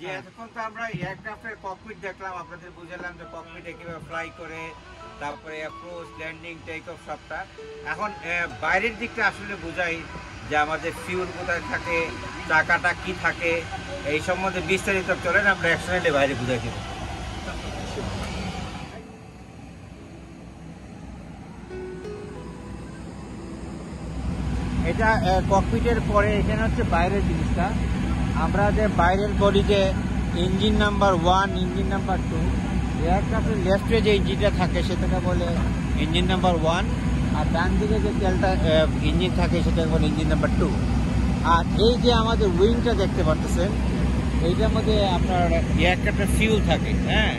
যে এতক্ষণ তো আমরা এয়ারক্রাফটের ককপিট দেখলাম আপনাদের বুঝালাম যে ককপিটে কীভাবে ফ্লাই করে তারপরে অ্যাপ্রোচ ল্যান্ডিং টেক অফ সবটা। এখন বাইরের দিকটা আসলে বোঝাই যে আমাদের ফিউল কোথায় থাকে চাকাটা কি থাকে এই সম্বন্ধে বিস্তারিত চলেন আমরা একসঙ্গে বাইরে বুঝাই দিব। এটা ককপিটের পরে এখানে হচ্ছে বাইরের জিনিসটা। আমরা যে বাইরের বডিতে engine number one, engine number two এয়ারক্রাফটের লেফটে যে ইঞ্জিনটা থাকে সেটাকে বলে ইঞ্জিন নাম্বার ওয়ান, আর ডান দিকে যে তেলটা ইঞ্জিন থাকে সেটাকে বলে ইঞ্জিন নাম্বার টু। আর এই যে আমাদের উইংটা দেখতে পারতেছেন, এইটার মধ্যে আপনার এয়ারক্রাফটের ফিউল থাকে হ্যাঁ?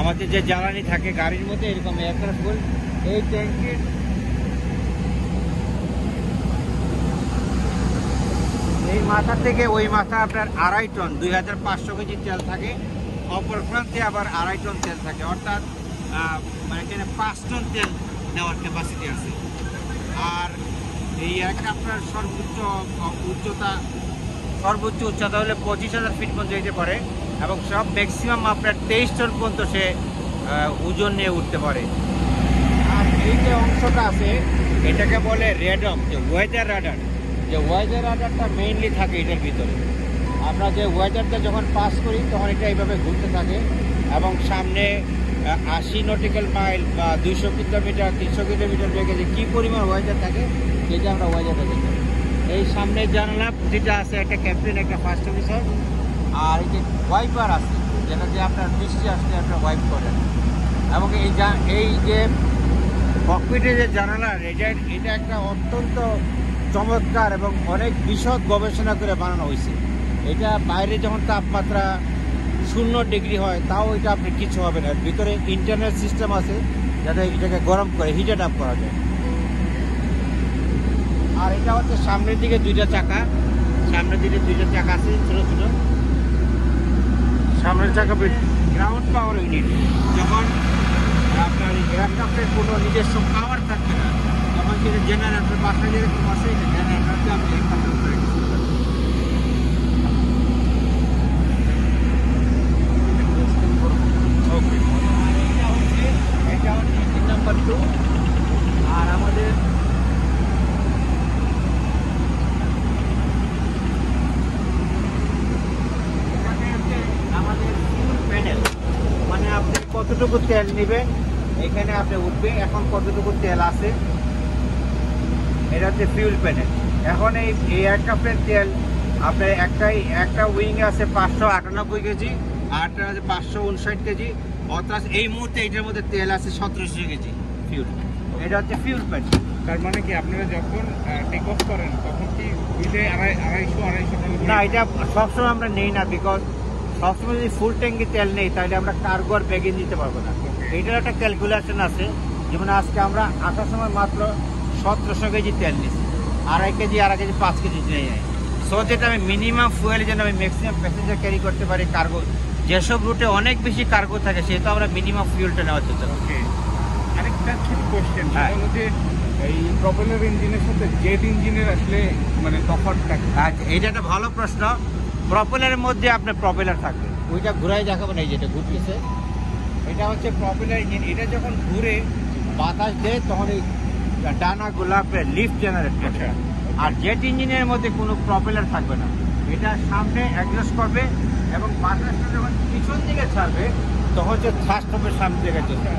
আমাদের যে জ্বালানি থাকে গাড়ির মধ্যে, এরকম এয়ারক্রাফট ফুল এই ট্যাঙ্কির এই মাথা থেকে ওই মাথা আপনার আড়াই টন, দুই হাজার পাঁচশো কেজি তেল থাকে। অপর প্রান্তে আবার আড়াই টন তেল থাকে। অর্থাৎ মানে এখানে পাঁচ টন তেল নেওয়ার ক্যাপাসিটি আছে। আর এই আপনার সর্বোচ্চ, উচ্চতা সর্বোচ্চ উচ্চতা হলে পঁচিশ হাজার ফিট পর্যন্ত যেতে পারে এবং সব ম্যাক্সিমাম আপনার তেইশ টন পর্যন্ত সে ওজন নিয়ে উঠতে পারে। আর এই যে অংশটা আছে, এটাকে বলে রেডম যে ওয়েদার রাডার যে ওয়েদার রাডারটা মেইনলি থাকে এটার ভিতরে। আমরা যে ওয়েদারটা যখন পাস করি, তখন এটা এইভাবে ঘুরতে থাকে এবং সামনে আশি নটিক্যাল মাইল বা দুইশো কিলোমিটার, তিনশো কিলোমিটার বেগে যে কী পরিমাণ ওয়েদার থাকে, সেটা আমরা ওয়েদারটা দেখি। এই সামনে জানলা যেটা আছে একটা ক্যাপ্টেন একটা ফার্স্ট অফিসার আর এই যে ওয়াইপার আছে, যেটা যে আপনার বৃষ্টি আসলে আপনার ওয়াইপ করেন এবং এই যা- এই যে ককপিটে যে জানালা, এটা এটা একটা অত্যন্ত চমৎকার এবং অনেক বিশদ গবেষণা করে বানানো হয়েছে। এটা বাইরে যখন তাপমাত্রা শূন্য ডিগ্রি হয়, তাও এটা আপনি কিছু হবে না। ভিতরে ইন্টারনেট সিস্টেম আছে, যাতে এটাকে গরম করে হিটেড আপ করা যায়। আর এটা হচ্ছে সামনের দিকে দুইটা চাকা। সামনের দিকে দুইটা চাকা আছে, ছোট ছোট। সামনের চাকা গ্রাউন্ড পাওয়ার ইউনিট যখন আপনার এয়ারক্রাফটের কোনো নিজস্ব পাওয়ার থাকবে না জেনারেটর বাসায় যেরকম আছে করে এটা হচ্ছে এটা হচ্ছে ইঞ্জিন নাম্বার টু আর আমাদের মানে আপনি কতটুকু তেল নেবেন এখানে আপনি উঠবে এখন কতটুকু তেল আছে? এটা হচ্ছে ফিউল প্যানেল এখন এই এই এয়ারক্রাফটের তেল আপনার একটাই একটা উইং আছে পাঁচশো আটানব্বই কেজি আর একটা আছে পাঁচশো উনষাট কেজি। অর্থাৎ এই মুহূর্তে এটার মধ্যে তেল আছে সতেরোশো কেজি ফিউল এটা হচ্ছে ফিউল প্যানেল তার মানে কি আপনারা যখন টেক অফ করেন তখন কি উইলে আড়াই আড়াইশো আড়াইশো না এটা সবসময় আমরা নেই না বিকজ সবসময় যদি ফুল ট্যাঙ্কি তেল নেই তাহলে আমরা কার্গো আর ব্যাগে নিতে পারব না। এটার একটা ক্যালকুলেশন আছে। যেমন আজকে আমরা আসার সময় মাত্র সতেরোশো কেজি তেল নিচ্ছি আড়াই কেজি আড়াই কেজি পাঁচ কেজি নিয়ে যাই সো যেটা আমি মিনিমাম ফুয়েলের জন্য আমি ম্যাক্সিমাম প্যাসেঞ্জার ক্যারি করতে পারি কার্গো যেসব রুটে অনেক বেশি কার্গো থাকে সেহেতু আমরা মিনিমাম ফুয়েলটা নেওয়ার চেষ্টা করি। আরেকটা ছোট হ্যাঁ। হলো যে এই প্রপেলার ইঞ্জিনের সাথে জেট ইঞ্জিনের আসলে মানে তফাৎটা? আচ্ছা এটা একটা ভালো প্রশ্ন। প্রপেলারের মধ্যে আপনার প্রপেলার থাকবে। ওইটা ঘুরাই দেখাবেন এই যেটা ঘুরতেছে। এটা হচ্ছে প্রপেলার ইঞ্জিন এটা যখন ঘুরে বাতাস দেয় তখন এই ডানা গোলাপে লিফট জেনারেট করে আচ্ছা। আর জেট ইঞ্জিনের মধ্যে কোনো প্রপেলার থাকবে না। এটা সামনে অ্যাডজাস্ট করবে এবং বাতাসটা যখন পিছন দিকে ছাড়বে তখন হচ্ছে থার্স্ট হবে সামনে দিকে চলবে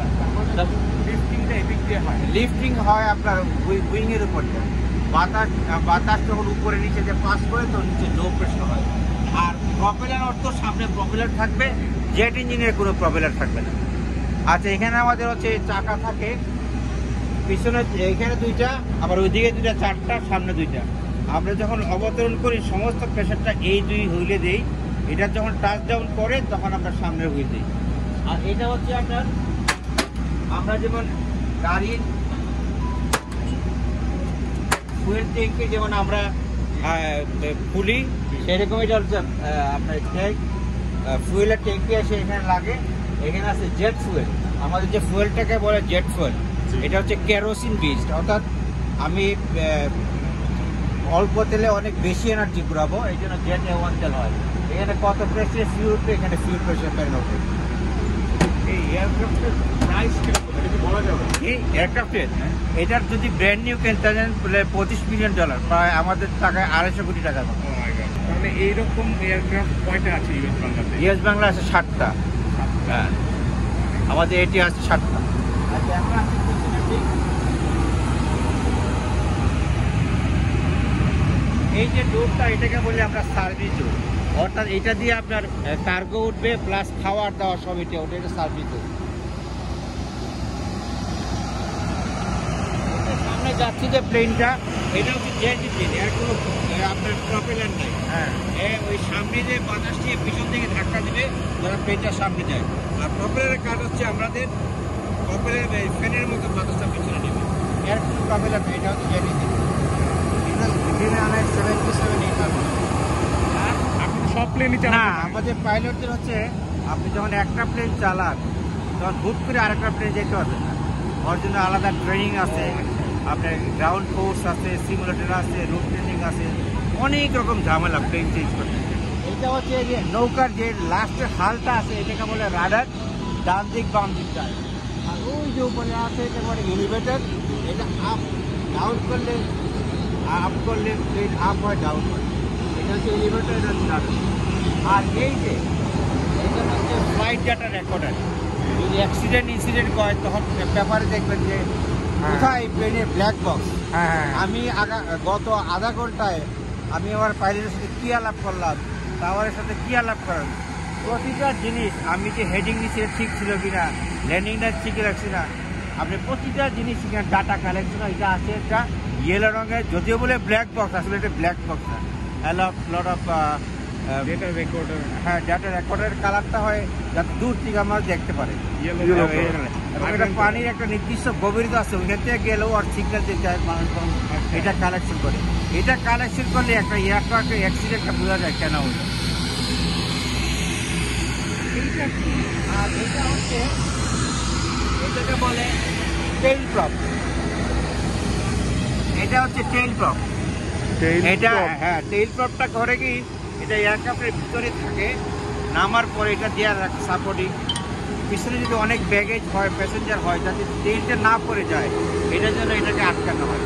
লিফটিংটা এদিক দিয়ে হয়। লিফটিং হয় আপনার উইং এর উপর দিয়ে। বাতাস বাতাস যখন উপরে নিচে যে পাস করে তো নিচে লো প্রেশার হয়। আর প্রপেলার অর্থ সামনে প্রপেলার থাকবে। জেট ইঞ্জিনের কোনো প্রপেলার থাকবে না। আচ্ছা এখানে আমাদের হচ্ছে চাকা থাকে। পিছনে এখানে দুইটা, আবার ওইদিকে দুইটা, চারটা, সামনে দুইটা। আমরা যখন অবতরণ করি, সমস্ত প্রেশারটা এই দুই হুইলে দেই। এটা যখন টাচ ডাউন করে, তখন আমরা সামনে হুইল দিই। আর এটা হচ্ছে আপনার, আমরা যেমন গাড়ির ফুয়েল ট্যাঙ্কে যেমন আমরা খুলি সেরকম এটা হচ্ছে আপনার ট্যাঙ্ক ফুয়েলের ট্যাঙ্কে এসে এখানে লাগে। এখানে আছে জেট ফুয়েল আমাদের যে ফুয়েলটাকে বলে জেট ফুয়েল এটা হচ্ছে কেরোসিন বেসড অর্থাৎ আমি অল্প তেলে অনেক বেশি এনার্জি ঘুরাবো এই জন্য জেট এ ওয়ান তেল হয়। এখানে কত প্রেসে ফিউল উঠবে এখানে ফিউল প্রেসার পেন উঠবে এই এয়ারক্রাফটের প্রাইস বলা যাবে? এই এয়ারক্রাফটের এটার যদি ব্র্যান্ড নিউ কিনতে যান পঁচিশ মিলিয়ন ডলার প্রায় আমাদের টাকায় আড়াইশো কোটি মাই গড তাহলে এইরকম এয়ারক্রাফট কয়টা আছে ইউএস বাংলাতে ইউএস বাংলা আছে ষাটটা হ্যাঁ। আমাদের এটি আছে ষাটটা আচ্ছা এই যে ডোরটা এটাকে বলি আমরা সার্ভিস ডোর অর্থাৎ এটা দিয়ে আপনার কার্গো উঠবে প্লাস খাওয়ার দাওয়া সব এটা ওটা এটা সার্ভিস ডোর সামনে যাচ্ছে যে প্লেনটা এটা হচ্ছে জেট ইঞ্জিন এর কোনো আপনার প্রপেলার নাই। হ্যাঁ। ওই সামনে যে বাতাস দিয়ে পিছন থেকে ধাক্কা দিবে যারা প্লেনটা সামনে যায়। আর প্রপেলারের কাজ হচ্ছে আমাদের প্রপেলার ফ্যানের মতো বাতাসটা পিছনে নেবে এর কোনো প্রপেলার নেই এটা হচ্ছে ইঞ্জিন সেভেন এইট আপনি তো সব প্লেনই না চালান আমাদের পাইলটদের হচ্ছে আপনি যখন একটা প্লেন চালান তখন হুট করে আরেকটা প্লেন যেতে পারবেন না। ওর জন্য আলাদা ট্রেনিং আছে আপনার গ্রাউন্ড ফোর্স আছে সিমুলেটর আছে রুট ট্রেনিং আছে অনেক রকম ঝামেলা প্লেন চেঞ্জ করতে। এটা হচ্ছে যে নৌকার যে লাস্টের হালটা আছে এটাকে বলে রাডার ডান দিক বাম দিক যায় আর ওই যে উপরে আছে এটা বলে এলিভেটর এটা আপ ডাউন করলে আপ করলে প্লেন আপ হয় ডাউন হয়। এটা হচ্ছে এলিভেটর এটা হচ্ছে আর এই যে এটা হচ্ছে ফ্লাইট ডাটা রেকর্ডার যদি অ্যাক্সিডেন্ট ইনসিডেন্ট হয় তখন পেপারে দেখবেন যে কোথায় প্লেনের ব্ল্যাক বক্স হ্যাঁ হ্যাঁ আমি আগা গত আধা ঘন্টায় আমি আমার পাইলটের সাথে কী আলাপ করলাম টাওয়ারের সাথে কী আলাপ করলাম প্রতিটা জিনিস আমি যে হেডিং এটা ঠিক ছিল কিনা ল্যান্ডিংটা ঠিক রাখছি না। আপনি প্রতিটা জিনিস এখানে ডাটা কালেকশন এটা আছে একটা ইয়েলো রঙের যদিও বলে ব্ল্যাক বক্স আসলে এটা ব্ল্যাক বক্স না। লট অফ রেকর্ডার হ্যাঁ ডাটা রেকর্ডের কালারটা হয় যাতে দূর থেকে আমরা দেখতে পারি। এটা পানির একটা নির্দিষ্ট গভীরতা আছে ওইখান থেকে গেলেও আর সিগন্যাল দিতে হয় মানুষ আচ্ছা। এটা কালেকশন করে। এটা কালেকশন করলে একটা এয়ারক্রাফ্ট অ্যাক্সিডেন্টটা বোঝা যায় কেন হলো। এইটা কি? আর এটা হচ্ছে এটাকে বলে টেইল প্রপ এটা হচ্ছে টেইল প্রপ এটা হ্যাঁ টেইল প্রপটা করে কি? এটা এয়ারক্রাফটের ভিতরে থাকে। নামার পরে এটা দেওয়ার সাপোর্টিং পিছনে যদি অনেক ব্যাগেজ হয় প্যাসেঞ্জার হয় যাতে টেইলটা না পড়ে যায় এটার জন্য এটাকে আটকানো হয়।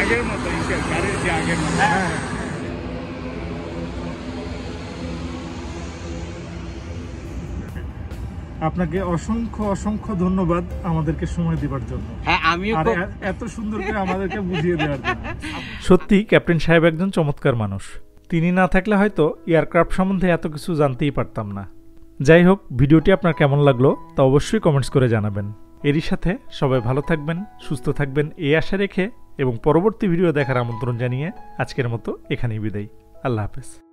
আগের মতো গাড়ির যে আগের মতো। হ্যাঁ। আপনাকে অসংখ্য অসংখ্য ধন্যবাদ আমাদেরকে সময় দেওয়ার জন্য। হ্যাঁ আমিও এত সুন্দর করে আমাদেরকে বুঝিয়ে দেওয়ার জন্য। সত্যি ক্যাপ্টেন সাহেব একজন চমৎকার মানুষ। তিনি না থাকলে হয়তো এয়ারক্রাফট সম্বন্ধে এত কিছু জানতেই পারতাম না। যাই হোক ভিডিওটি আপনার কেমন লাগল তা অবশ্যই কমেন্টস করে জানাবেন। এরই সাথে সবাই ভালো থাকবেন সুস্থ থাকবেন এই আশা রেখে এবং পরবর্তী ভিডিও দেখার আমন্ত্রণ জানিয়ে আজকের মতো এখানেই বিদায়। আল্লাহ হাফেজ।